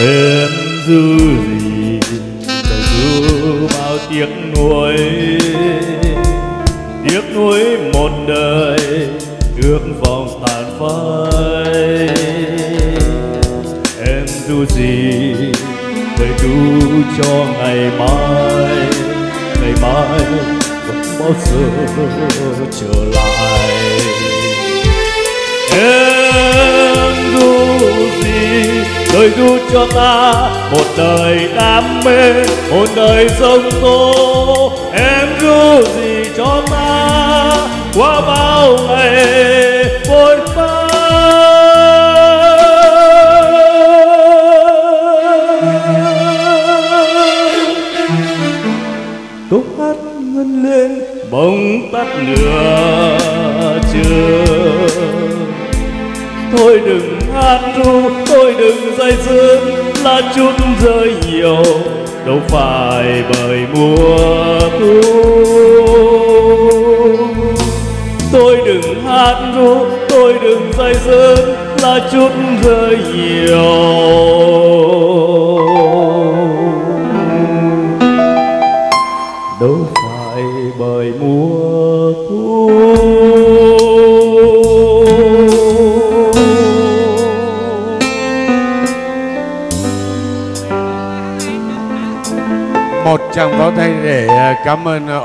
em dư gì đời dư bao tiếc nuối. Tiếc nuối một đời ước vọng tàn phai. Em du gì đời du cho ngày mai. Ngày mai vẫn bao giờ trở lại. Người đời cho ta một đời đam mê một đời sông tố em ru gì cho ta qua bao ngày vội vã câu hát ngân lên bóng tắt nửa trường, thôi đừng hát ru tôi đừng dây dưa là chút rơi nhiều, đâu phải bởi mùa thu. Tôi đừng hát ru, tôi đừng dây dưa là chút rơi nhiều. Đâu phải bởi mùa thu. Một tràng pháo tay để ờ, cảm ơn ờ,